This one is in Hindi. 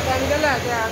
हटा निकल आ गया